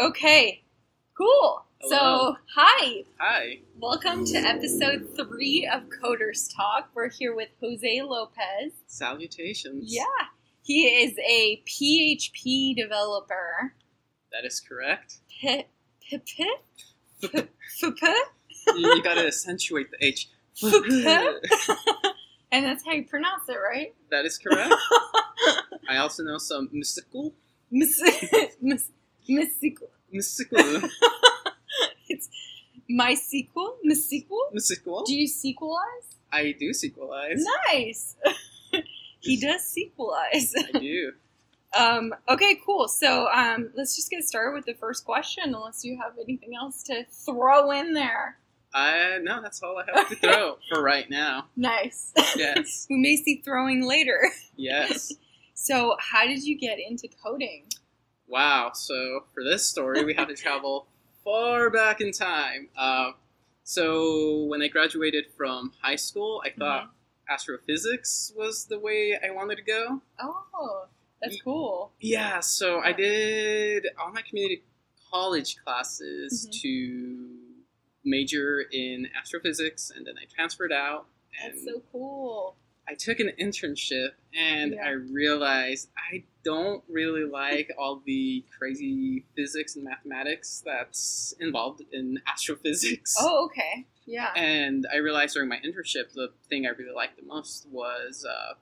Okay, cool. Hello. So, hi. Hi. Welcome to episode three of Coders Talk. We're here with Jose Lopez. Salutations. Yeah, he is a PHP developer. That is correct. P P P you, P P you gotta accentuate the H. and that's how you pronounce it, right? that is correct. I also know some mystical. Mystical. Mystical. It's my sequel. Miss sequel. mystical. Do you sequelize? I do sequelize. Nice. he does sequelize. I do. Um, okay, cool. So um, let's just get started with the first question, unless you have anything else to throw in there. I no, that's all I have to throw for right now. Nice. Yes. we may see throwing later. Yes. So, how did you get into coding? Wow. So for this story, we had to travel far back in time. Uh, so when I graduated from high school, I thought astrophysics was the way I wanted to go. Oh, that's cool. Yeah, so I did all my community college classes Mhm. to major in astrophysics, and then I transferred out. And That's so cool. I took an internship, and Yeah. I realized I don't really like all the crazy physics and mathematics that's involved in astrophysics. Oh, okay. Yeah. And I realized during my internship, the thing I really liked the most was uh,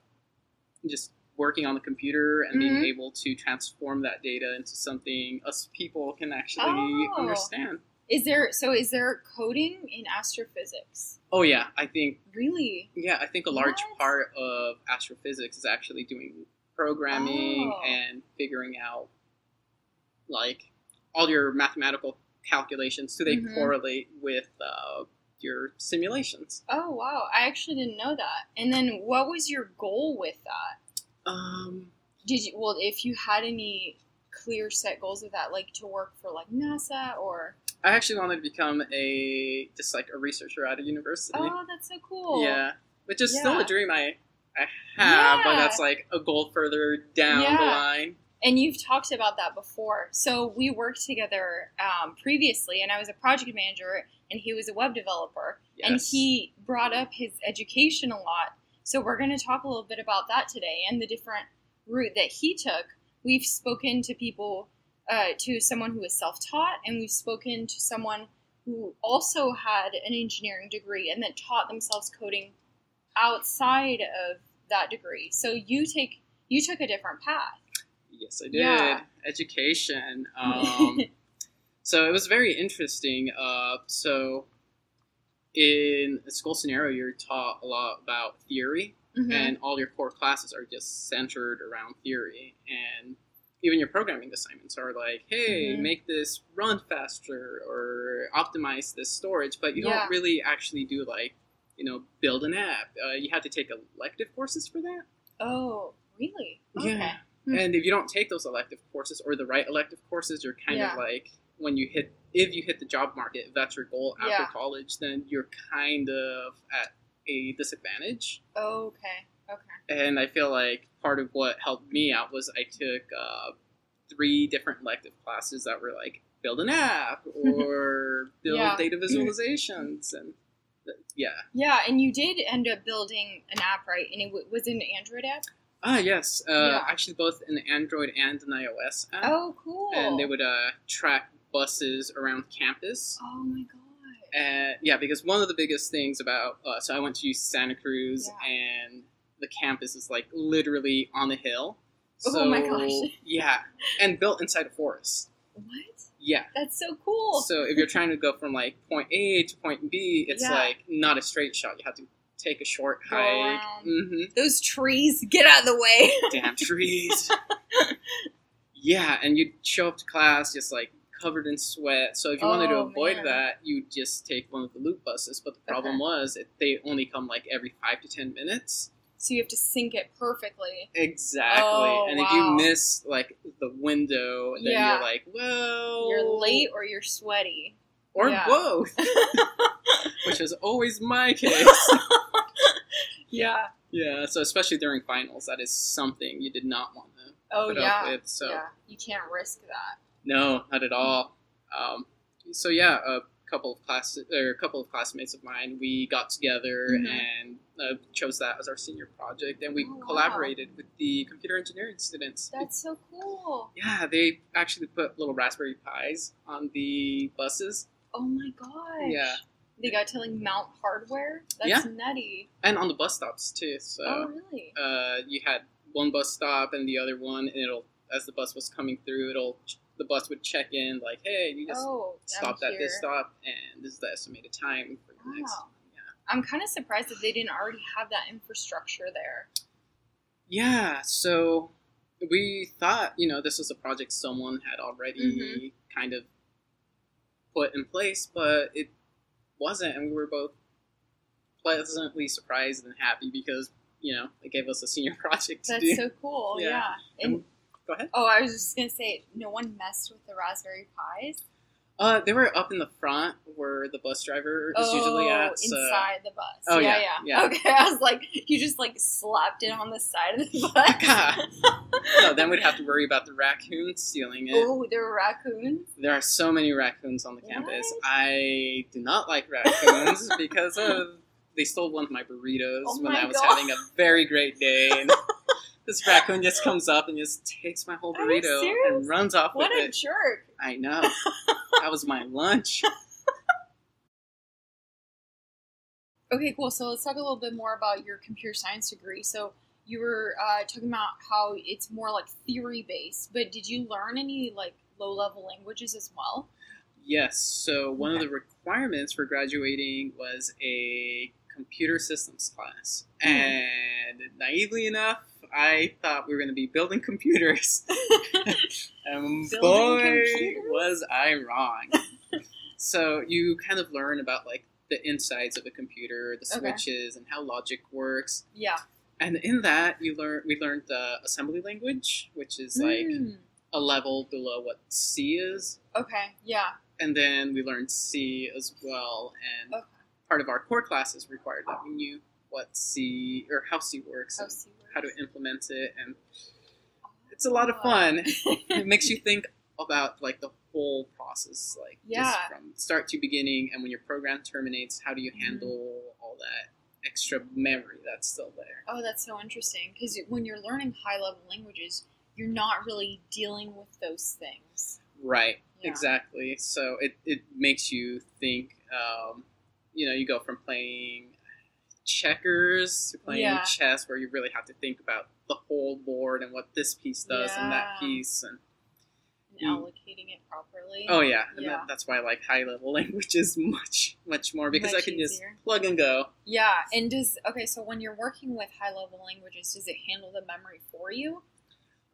just working on the computer and being Mhm. able to transform that data into something us people can actually Oh. understand. Is there so? Is there coding in astrophysics? Oh yeah, I think Really? yeah, I think a large What? part of astrophysics is actually doing programming Oh. and figuring out like all your mathematical calculations. Do they Mhm. correlate with uh, your simulations? Oh wow! I actually didn't know that. And then, what was your goal with that? Um, Did you well, if you had any clear set goals with that, like to work for like NASA or? I actually wanted to become a just like a researcher at a university. Oh, that's so cool. Yeah, which is still a dream I I have, but that's like a goal further down Yeah. the line. And you've talked about that before. So we worked together um, previously, and I was a project manager, and he was a web developer, Yes. and he brought up his education a lot. So we're going to talk a little bit about that today and the different route that he took. We've spoken to people, uh, to someone who was self-taught, and we've spoken to someone who also had an engineering degree and then taught themselves coding outside of that degree. So you take you took a different path. Yes, I did. Yeah. Education. Um, so it was very interesting. Uh, so in a school scenario, you're taught a lot about theory, Mhm. and all your core classes are just centered around theory. And even your programming assignments are like, hey, Mhm. make this run faster or optimize this storage, but you Yeah. don't really actually do like, you know, build an app. Uh, you have to take elective courses for that. Oh, really? Yeah. Hmm. And if you don't take those elective courses or the right elective courses, you're kind Yeah. of like when you hit if you hit the job market, if that's your goal after Yeah. college, then you're kind of at a disadvantage. Okay. Okay. And I feel like part of what helped me out was I took uh, three different elective classes that were like build an app or build Yeah. data visualizations and yeah. Yeah, and you did end up building an app, right? And it w- was it an Android app. Ah yes, uh, Yeah. actually both an Android and an iOS app. Oh, cool. and they would uh, track buses around campus. Oh my god. And yeah, because one of the biggest things about uh, so I went to Santa Cruz, Yeah. and the campus is like literally on a hill. Oh my gosh. yeah, and built inside a forest. What? Yeah. That's so cool. So if you're trying to go from like point A to point B, it's Yeah. like not a straight shot. You have to take a short hike. around. hmm Those trees, get out of the way. Damn trees. yeah, and you'd show up to class just like covered in sweat. So if you wanted to Oh, avoid man. that, you'd just take one of the loop buses. But the problem Okay. was it, they only come like every five to ten minutes. So you have to sync it perfectly. Exactly. Oh, and if you miss like the window, then Yeah. you're like, well, You're late or you're sweaty. or Yeah. both, which is always my case. Yeah. yeah. So especially during finals, that is something you did not want to Oh put yeah. up with. So Yeah. You can't risk that. No, not at all. Um, so yeah, a couple of class or a couple of classmates of mine, we got together Mhm. and uh, chose that as our senior project, and we Oh, wow. collaborated with the computer engineering students. That's so cool. yeah, they actually put little Raspberry Pis on the buses. Oh my gosh. Yeah, They got to like mount hardware. That's Yeah. nutty. and on the bus stops too. So oh really? uh, you had one bus stop and the other one, and it'll as the bus was coming through, it'll the bus would check in like, hey, you just oh, stopped at this stop, and this is the estimated time for the next. Wow. Yeah. I'm kind of surprised that they didn't already have that infrastructure there. Yeah, so we thought, you know, this was a project someone had already Mhm. kind of put in place, but it wasn't, and we were both pleasantly surprised and happy because, you know, it gave us a senior project to That's do. so cool. Yeah. Yeah. And And- Go ahead. oh, I was just gonna say, no one messed with the Raspberry Pis. Uh, they were up in the front where the bus driver is usually Oh, at. So, inside the bus. Oh, yeah, yeah, yeah. Okay, I was like, you just like slapped it on the side of the bus. God. no, then we'd have to worry about the raccoons stealing it. Oh, there were raccoons. There are so many raccoons on the campus. I do not like raccoons because of they stole one of my burritos Oh when my I was God. having a very great day. And this raccoon just comes up and just takes my whole burrito and runs off What with it. What a jerk! I know. that was my lunch. Okay, cool. So let's talk a little bit more about your computer science degree. So you were uh, talking about how it's more like theory based, but did you learn any like low level languages as well? Yes. So one of the requirements for graduating was a computer systems class, Hmm. and naively enough, I thought we were going to be building computers. and Building boy, computers? was I wrong. so you kind of learn about like the insides of a computer, the Okay. switches, and how logic works. Yeah. And in that, you learn we learned the assembly language, which is like Mm. a level below what C is Okay. Yeah. and then we learned C as well. And Okay. part of our core classes required that we knew what C or how C works How and C works. how to implement it, and it's a lot of fun. it makes you think about like the whole process, like Yeah. from start to beginning, and when your program terminates, how do you Mhm. handle all that extra memory that's still there? Oh, that's so interesting because when you're learning high level languages, you're not really dealing with those things. Right. Yeah. Exactly. So it, it makes you think, um, you know, you go from playing checkers to playing Yeah. chess where you really have to think about the whole board and what this piece does and that piece. And And allocating it properly. oh yeah, and Yeah. That, that's why I like high level languages much, much more because I Much can just plug and go. Yeah, and does okay? So when you're working with high level languages, does it handle the memory for you?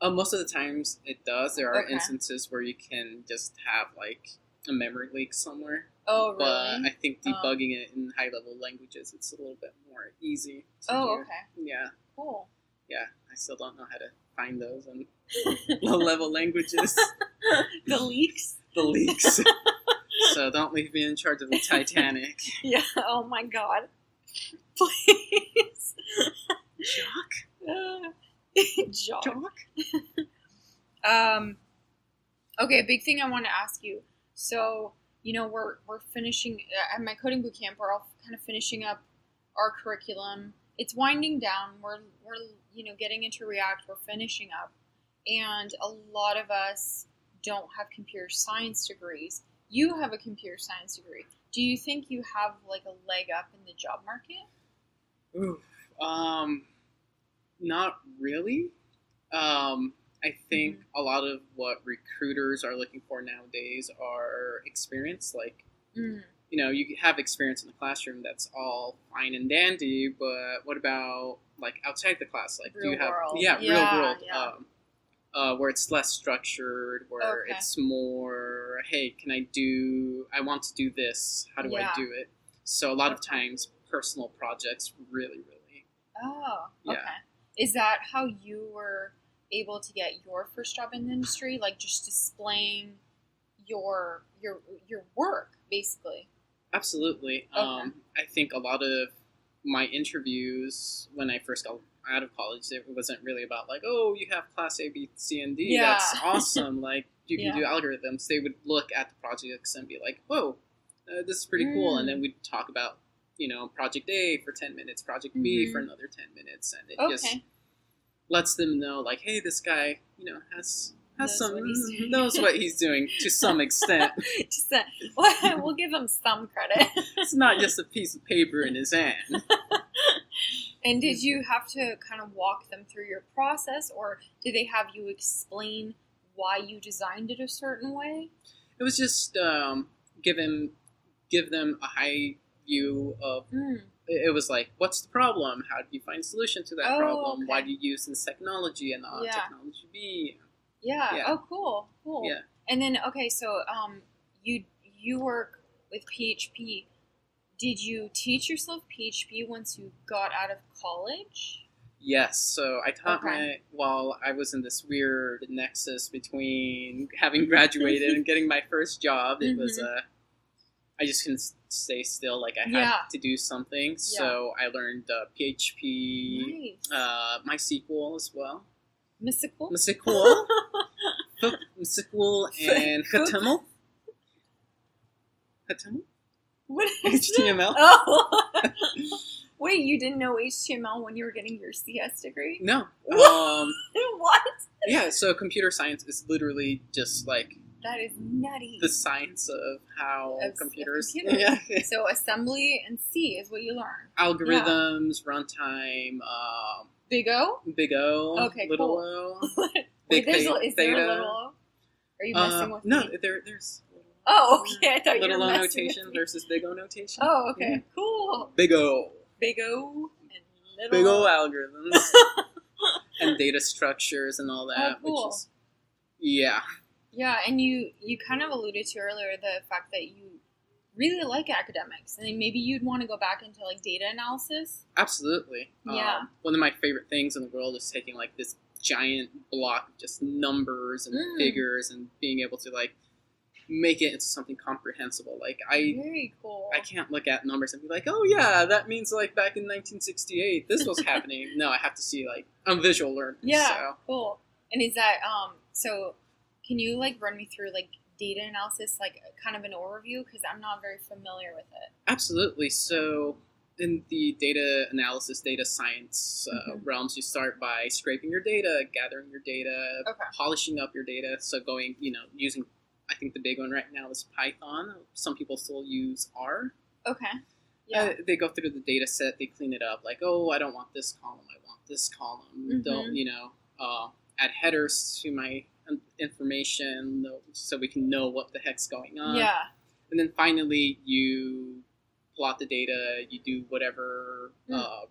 Uh, most of the times it does. There are Okay. instances where you can just have like a memory leak somewhere. Oh, But really? I think Oh. debugging it in high level languages, it's a little bit more easy. Oh, do. okay, Yeah, cool. yeah. I still don't know how to find those in low level languages. the leaks. the leaks. so don't leave me in charge of the Titanic. Yeah. Oh my god. Please. Jock? Uh, Jock. Jock? Um, okay, a big thing I want to ask you. So, you know, we're we're finishing at my coding boot camp. We're all kind of finishing up our curriculum. It's winding down. We're we're you know getting into React. We're finishing up, and a lot of us don't have computer science degrees. You have a computer science degree. Do you think you have like a leg up in the job market? Oof. Um, not really. Um, I think Mm-hmm. a lot of what recruiters are looking for nowadays are experience. Like, Mm. you know, you have experience in the classroom, that's all fine and dandy, but what about like outside the class? Like, do you have world. yeah, Yeah, real world, yeah. um, uh, where it's less structured, where Okay. it's more, hey, can I do? I want to do this. How do Yeah. I do it? So a lot of times, personal projects really, really. Oh, Yeah. okay. Is that how you were able to get your first job in the industry? Like just displaying your your your work, basically. Absolutely. Okay. Um, I think a lot of my interviews when I first got out of college, it wasn't really about like, oh, you have class A, B, C, and D. Yeah. That's awesome. like, you can Yeah. do algorithms, they would look at the projects and be like, "Whoa, uh, this is pretty cool," and then Mm. we'd talk about you know project A for ten minutes, project B for Mhm. another ten minutes, and it Okay. just lets them know like, "Hey, this guy, you know, has." Has Knows some what knows what he's doing to some extent. Just that, well, we'll give him some credit. it's not just a piece of paper in his hand. and did you have to kind of walk them through your process, or did they have you explain why you designed it a certain way? It was just um, give him give them a high view of Mm. It was like, what's the problem? How do you find a solution to that Oh, problem? Why do you use this technology and not Yeah. technology B? Yeah. Yeah. Oh, cool. Cool. Yeah. And then okay, so um, you you work with PHP. Did you teach yourself PHP once you got out of college? Yes, so I taught Okay. my while I was in this weird nexus between having graduated and getting my first job. It was Mhm. I just couldn't stay still. Like I had Yeah. to do something, so I learned uh, PHP, Nice. uh, MySQL as well. MySQL, Hook, MySQL, and HTML. HTML, what is that? HTML. Oh. Wait, you didn't know HTML when you were getting your CS degree? No. Um, what? yeah, so computer science is literally just like That is nutty. the science of how Of- of computers, computers. yeah, so assembly and C is what you learn. algorithms, runtime, um, Big O? big O, Okay, little cool. O, Wait, big there's theta. is there a little O? Are you Uh, messing with no, me? there, there's Oh, okay. I thought you little were O notation versus big O notation. Oh, okay. Cool. Big O, Big O and little big O O. algorithms and data structures and all that, Oh, cool. which is yeah, Yeah, and you you kind of alluded to earlier the fact that you really like academics, and maybe you'd want to go back into like data analysis. absolutely. Yeah. Um, one of my favorite things in the world is taking like this giant block of just numbers and Mm. figures and being able to like make it into something comprehensible. Like I Very cool. I can't look at numbers and be like, oh yeah, that means like back in 1968 this was happening. no, I have to see like I'm a visual learner. Yeah, So. cool. And is that um? So, can you like run me through like data analysis, like kind of an overview, because I'm not very familiar with it. Absolutely. So, in the data analysis, data science uh, Mhm. realms, you start by scraping your data, gathering your data, Okay. polishing up your data. So, going, you know, using, I think the big one right now is Python. Some people still use R. Okay. Yeah. Uh, they go through the data set, they clean it up, like, oh, I don't want this column, I want this column. Mhm. Don't, you know, uh, add headers to my information so we can know what the heck's going on. yeah. And then finally, you plot the data, you do whatever, Mm. uh,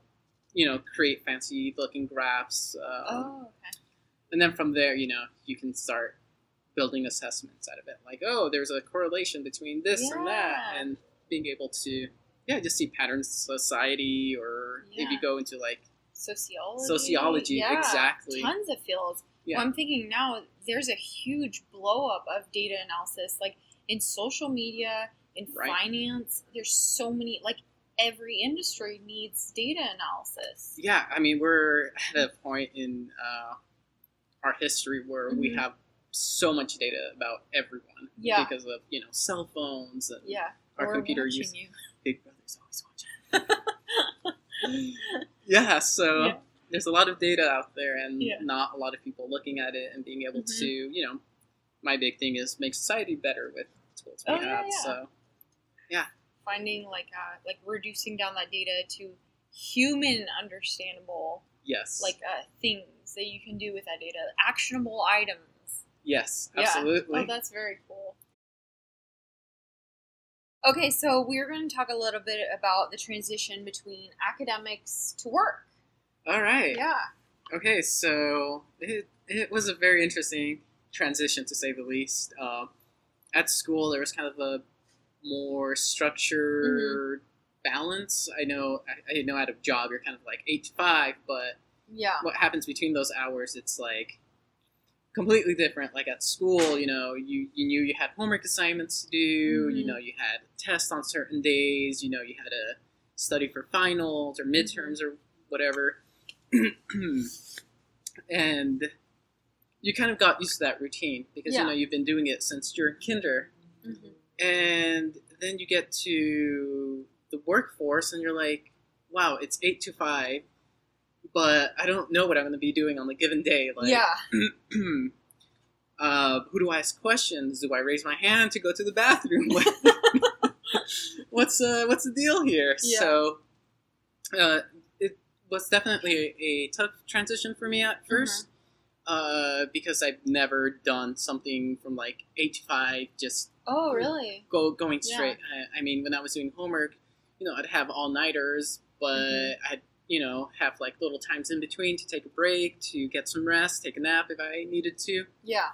you know, create fancy looking graphs. Um, Oh, okay. And then from there, you know, you can start building assessments out of it. Like, oh, there's a correlation between this and that. And being able to, yeah, just see patterns in society or if you go into like, Sociology. Sociology, yeah. exactly. Tons of fields. Yeah. Well, I'm thinking now there's a huge blow up of data analysis, like in social media, in Right. finance. There's so many, like every industry needs data analysis. yeah, I mean, we're at a point in uh, our history where we Mhm. have so much data about everyone Yeah. because of you know cell phones and Yeah. our Or computer use you. Big Brother's always watching. yeah, so Yeah. There's a lot of data out there and Yeah. not a lot of people looking at it and being able Mhm. to, you know, my big thing is make society better with tools we Oh, yeah, have. yeah. So Finding like uh, like reducing down that data to human understandable yes, like uh, things that you can do with that data, actionable items. yes, Yeah. absolutely. Oh, that's very cool. Okay, so we're going to talk a little bit about the transition between academics to work. All right. Yeah. Okay, so it, it was a very interesting transition to say the least. Uh, at school, there was kind of a more structured Mm-hmm. balance. I know, I, I know, at a job, you're kind of like eight to five, but Yeah. what happens between those hours, it's like completely different. Like at school, you know, you, you knew you had homework assignments to do, you Mhm. know, you had tests on certain days, you know, you had to study for finals or midterms or whatever. and you kind of got used to that routine because Yeah. you know you've been doing it since you're in kinder, Mhm. and then you get to the workforce and you're like, wow, it's eight to five, but I don't know what I'm going to be doing on the given day. Like, yeah. uh, who do I ask questions? Do I raise my hand to go to the bathroom? what's uh, what's the deal here? Yeah. So, uh, was definitely a, tough transition for me at 1st uh, because I've never done something from like eight to five, just Oh, really? go going Yeah. straight. I, I mean, when I was doing homework, you know, I'd have all nighters, but Mhm. I'd you know have like little times in between to take a break, to get some rest, take a nap if I needed to. Yeah.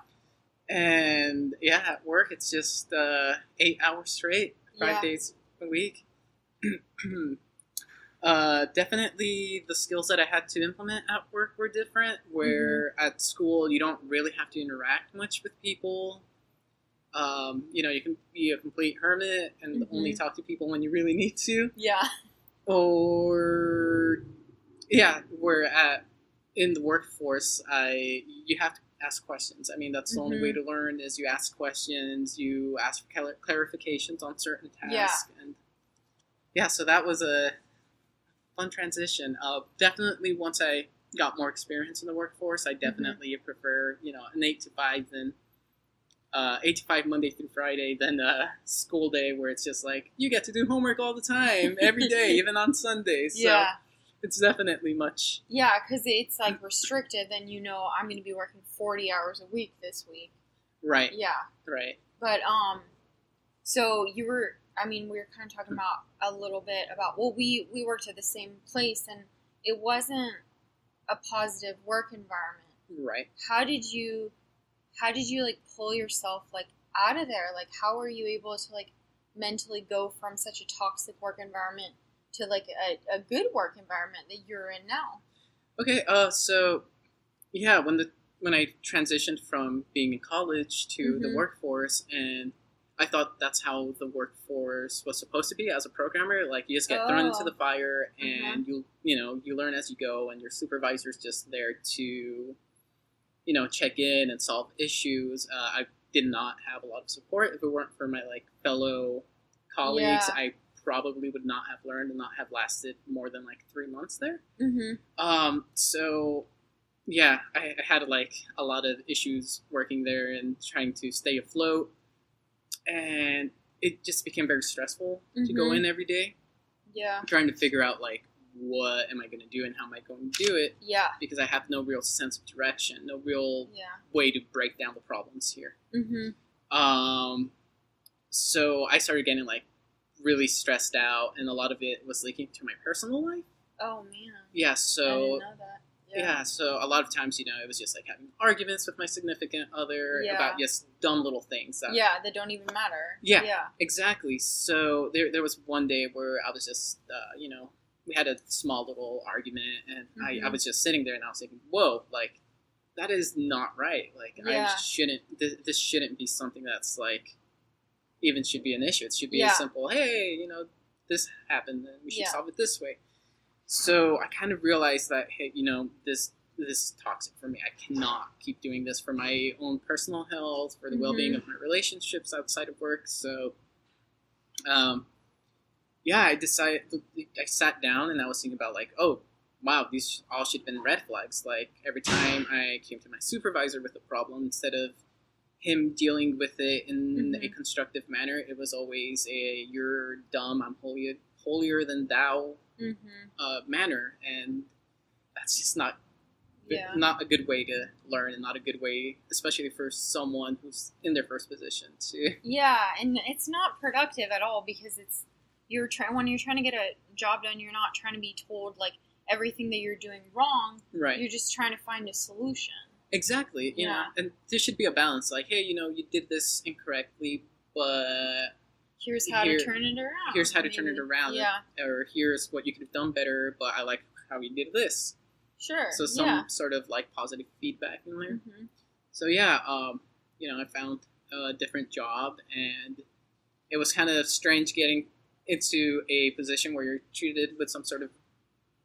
And yeah, at work it's just uh, eight hours straight, five Yeah. days a week. uh, definitely, the skills that I had to implement at work were different. Where Mm-hmm. at school you don't really have to interact much with people. Um, you know, you can be a complete hermit and Mhm. only talk to people when you really need to. Yeah. Or yeah, where at in the workforce, I you have to ask questions. I mean, that's the only Mhm. way to learn is you ask questions, you ask for clar- clarifications on certain tasks, Yeah. tasks, and yeah. So that was a fun transition. Uh, definitely, once I got more experience in the workforce, I definitely prefer you know an eight to five than. Uh, eight to five Monday through Friday, than a school day where it's just like you get to do homework all the time, every day, even on Sundays. So Yeah. it's definitely much Yeah, because it's like restricted. Then you know I'm going to be working 40 hours a week this week. right, Yeah. right. But um, so you were. I mean, we were kind of talking about a little bit about. Well, we we worked at the same place, and it wasn't a positive work environment. Right. How did you? How did you like pull yourself like out of there? Like, how were you able to like mentally go from such a toxic work environment to like a, a good work environment that you're in now? Okay. Uh. So, yeah. When the when I transitioned from being in college to the Mhm. workforce, and I thought that's how the workforce was supposed to be as a programmer. Like you just get thrown into Oh. the fire, and you you know you learn as you go, and your supervisor's just there to, you know, check in and solve issues. Uh, I did not have a lot of support. If it weren't for my like fellow colleagues, Yeah. I probably would not have learned and not have lasted more than like three months there. Mm-hmm. Um, so yeah, I, I had like a lot of issues working there and trying to stay afloat, and it just became very stressful to go Mhm. in every day, Yeah. trying to figure out like what am I going to do and how am I going to do it Yeah. because I have no real sense of direction, no real Yeah. way to break down the problems here. Mm-hmm. Um, so I started getting like really stressed out, and a lot of it was leaking to my personal life. Oh man. Yeah, I so that. Yeah. so a lot of times, you know, it was just like having arguments with my significant other Yeah. about just dumb little things. That, Yeah, that don't even matter. Yeah. Yeah. exactly. So there, there was one day where I was just, uh, you know, we had a small little argument, and I, I Mhm. was just sitting there, and I was thinking, whoa, like that is not right. Like I shouldn't. This, this shouldn't be something that's like even should be an issue. It should be Yeah. a simple, hey, you know, this happened, and we should Yeah. solve it this way. So I kind of realized that, hey, you know, this this is toxic for me. I cannot keep doing this for my own personal health, for the Mhm. well-being of my relationships outside of work. So, um, yeah, I decided. I sat down and I was thinking about like, oh, wow, these all should have been red flags. Like every time I came to my supervisor with a problem, instead of him dealing with it in a Mhm. constructive manner, it was always a "you're dumb, I'm holier holier than thou" Mm-hmm. uh, manner, and that's just not Yeah. not a good way to learn, and not a good way, especially for someone who's in their first position. To Yeah, and it's not productive at all because it's you're trying when you're trying to get a job done, you're not trying to be told like everything that you're doing wrong. right, You're just trying to find a solution. exactly, you know, Yeah. and there should be a balance. Like, hey, you know, you did this incorrectly, but Here's how Here- to turn it around. here's how to turn it around. Yeah, or here's what you could have done better, but I like how you did this. sure. So some yeah. sort of like positive feedback in there. hmm So yeah, um, you know, I found a different job, and it was kind of strange getting into a position where you're treated with some sort of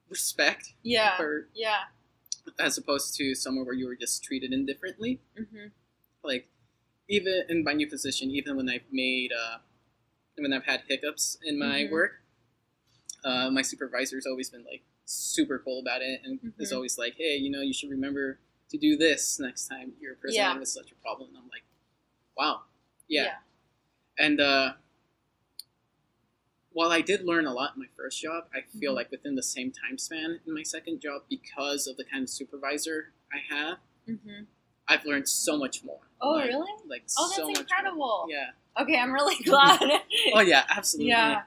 respect. Yeah. For Yeah. as opposed to somewhere where you were just treated indifferently. Mm-hmm. Like even in my new position, even when I've made uh, when I've had hiccups in my Mhm. work, uh, my supervisor's always been like super cool about it and is Mhm. always like, hey, you know, you should remember to do this next time you're presenting Yeah. with such a problem. And I'm like, wow, yeah. And uh, while I did learn a lot in my first job, I feel Mhm. like within the same time span in my second job, because of the kind of supervisor I have, Mm-hmm. I've learned so much more. Oh, Like- really? Like Oh, that's so much more. incredible. Yeah. Okay, I'm really glad. Oh yeah, absolutely. Yeah,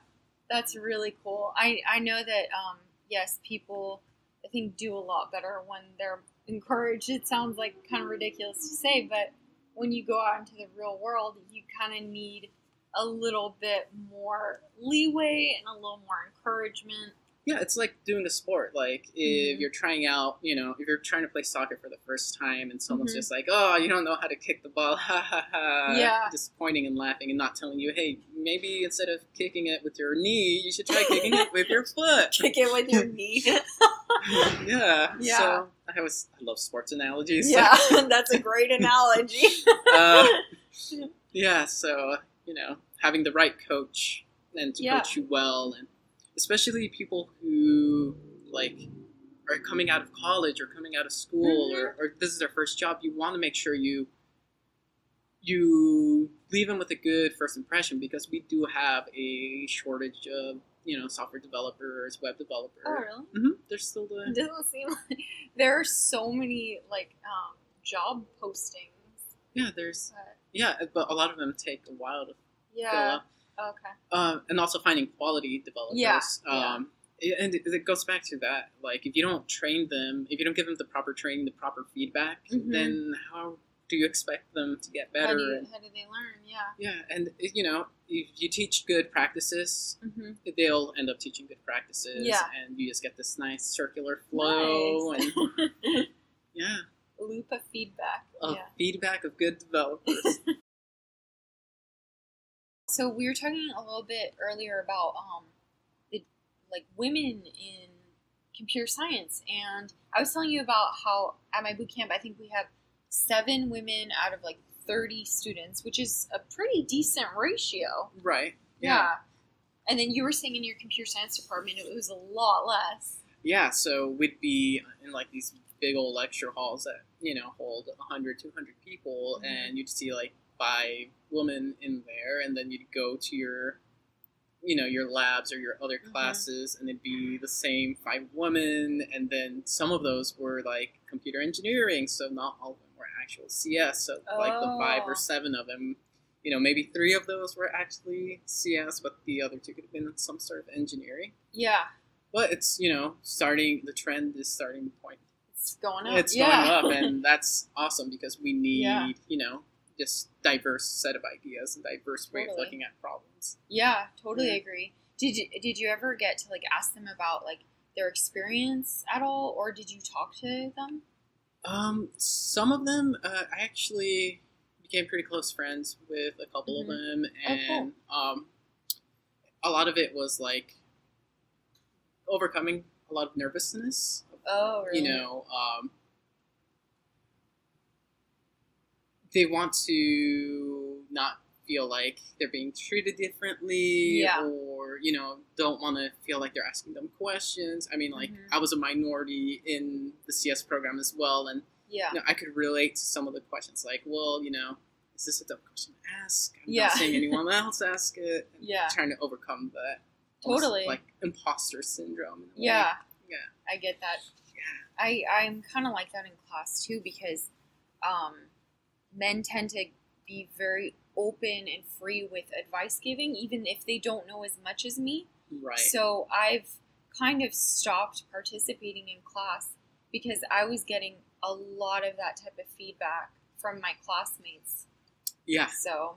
that's really cool. I I know that um yes, people I think do a lot better when they're encouraged. It sounds like kind of ridiculous to say, but when you go out into the real world, you kind of need a little bit more leeway and a little more encouragement. Yeah, it's like doing a sport. Like if Mhm. you're trying out, you know, if you're trying to play soccer for the first time and someone's Mhm. just like, "Oh, you don't know how to kick the ball," ha ha ha, Yeah. disappointing and laughing and not telling you, "Hey, maybe instead of kicking it with your knee, you should try kicking it with your foot." Kick it with your knee. yeah. Yeah. So I was I love sports analogies. yeah, that's a great analogy. uh, yeah. So you know, having the right coach and to Yeah. coach you well, and especially people who like are coming out of college or coming out of school Mm-hmm. or, or this is their first job, you want to make sure you you leave them with a good first impression because we do have a shortage of you know software developers, web developers. oh, really? hmm There's still the It doesn't seem like there are so many like um, job postings. yeah. There's But yeah, but a lot of them take a while to fill yeah. Up. Okay. uh, and also finding quality developers. Yeah, Um, it- and it, it goes back to that. Like, if you don't train them, if you don't give them the proper training, the proper feedback, Mhm. then how do you expect them to get How better? do, you, and, how do they learn? Yeah. yeah, and you know, if you teach good practices, Mm-hmm. they'll end up teaching good practices, Yeah. and you just get this nice circular flow, Nice. and yeah, Loop of feedback. a yeah. feedback of good developers. So we were talking a little bit earlier about um, the like women in computer science, and I was telling you about how at my boot camp I think we have seven women out of like thirty students, which is a pretty decent ratio. right. Yeah. And then you were saying in your computer science department it was a lot less. Yeah, so we'd be in like these big old lecture halls that, you know, hold 100, 200 people, Mhm. and you'd see like five women in there, and then you'd go to your, you know, your labs or your other Mhm. classes, and it'd be the same five women, and then some of those were like computer engineering, so not all of them were actual CS, so like the five or seven of them. You know, maybe three of those were actually CS, but the other two could have been some sort of engineering Yeah. but it's you know starting the trend is starting to point It's going up. it's yeah. going up and that's awesome because we need Yeah. you know just diverse set of ideas and diverse way of looking at problems Yeah, totally Yeah. agree. Did you did you ever get to like ask them about like their experience at all, or did you talk to them? um some of them uh, i actually became pretty close friends with a couple of them Oh, cool. and um a lot of it was like overcoming a lot of nervousness Oh, really? you know, um, they want to not feel like they're being treated differently Yeah. or, you know, don't want to feel like they're asking them questions. I mean, like, Mhm. I was a minority in the CS program as well, and Yeah. you know, I could relate to some of the questions, like, well, you know, is this a dumb question to ask? I'm Yeah. not seeing anyone else ask it. And Yeah. Trying to overcome that. almost Totally. Like imposter syndrome. in a way. Yeah. Yeah. I get that. Yeah. I I'm kind of like that in class too because um, men tend to be very open and free with advice giving, even if they don't know as much as me. Right. So I've kind of stopped participating in class because I was getting a lot of that type of feedback from my classmates. yeah. So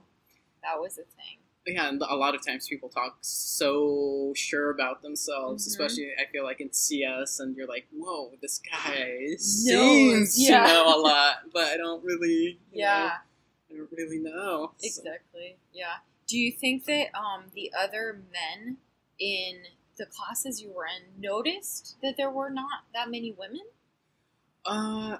that was a thing. Yeah, and a lot of times people talk so sure about themselves, Mhm. especially I feel like in CS, and you're like, whoa, this guy seems yeah. to know a lot, but I don't really, Yeah, know, I don't really know. So- exactly. Yeah. Do you think that um, the other men in the classes you were in noticed that there were not that many women? Uh,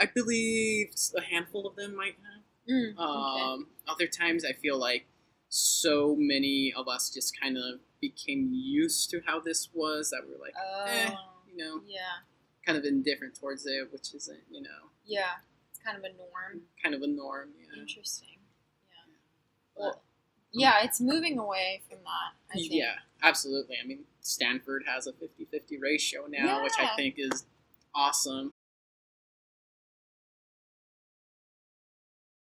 I believe a handful of them might have. Mm, okay. Um, Other times, I feel like so many of us just kind of became used to how this was that we were like, Oh, eh, you know, yeah, kind of indifferent towards it, which isn't, you know, yeah. It's kind of a norm. kind of a norm. Yeah. Interesting. Yeah. But- Well, yeah, it's moving away from that. I think. yeah, absolutely. I mean, Stanford has a 50-50 ratio now, which I think is awesome.